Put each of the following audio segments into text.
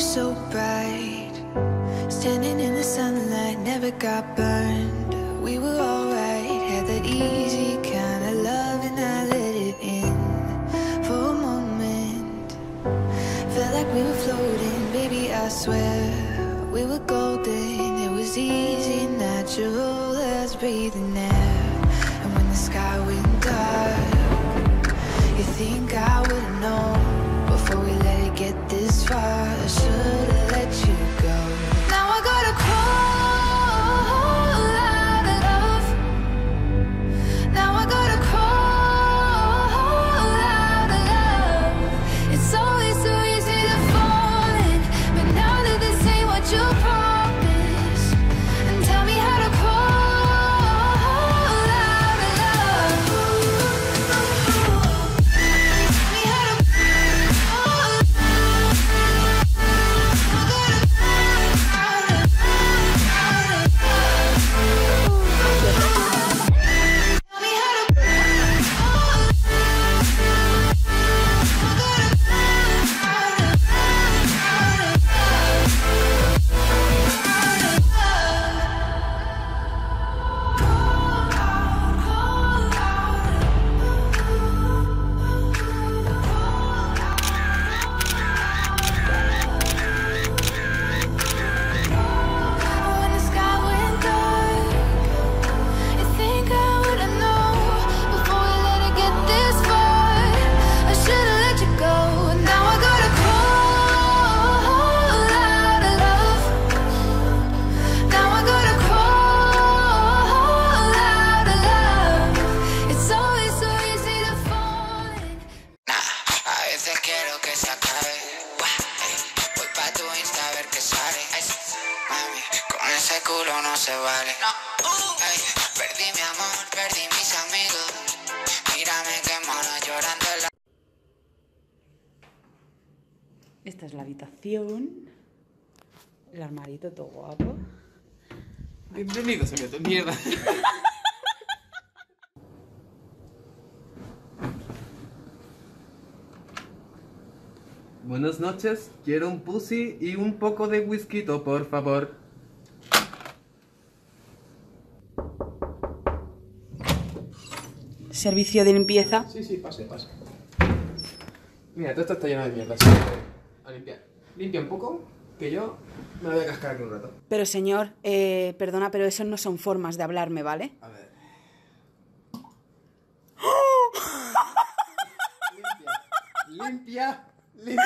so bright. Standing in the sunlight, never got burned. We were alright, had that easy kind of love, and I let it in for a moment. Felt like we were floating, baby, I swear. We were golden, it was easy, natural as breathing air. And when the sky went dark, you think I would've veces quiero que se acabe. Voy pa' tu Insta a ver qué sale. Ay, mami, con ese culo no se vale. Ey, perdí mi amor, perdí mis amigos. Mírame qué mono llorando en la. Esta es la habitación. El armarito todo guapo. Bienvenidos a mi. Mierda. Buenas noches, quiero un pussy y un poco de whisky, por favor. Servicio de limpieza. Sí, sí, pase, pase. Mira, todo esto está lleno de mierda, así que a limpiar. Limpia un poco, que yo me voy a cascar aquí un rato. Pero señor, eh, perdona, pero eso no son formas de hablarme, ¿vale? A ver. limpia, limpia, Just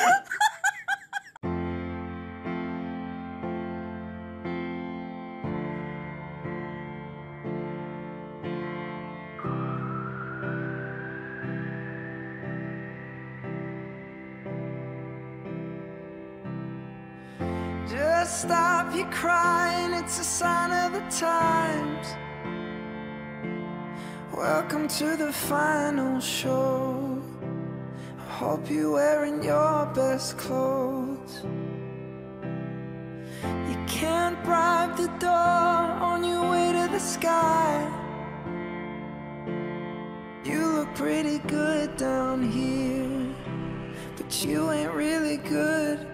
stop your crying, it's a sign of the times. Welcome to the final show. Hope you're wearing your best clothes. You can't bribe the door on your way to the sky. You look pretty good down here, but you ain't really good.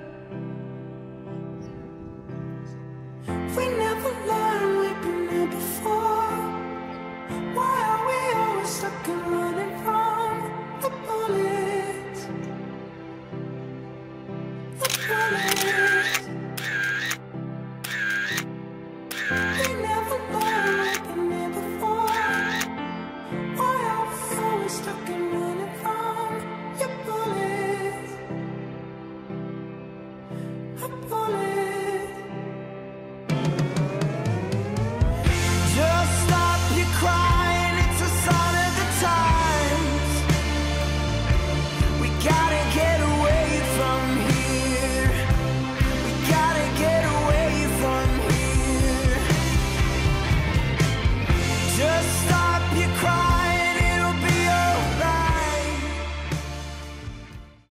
We never learned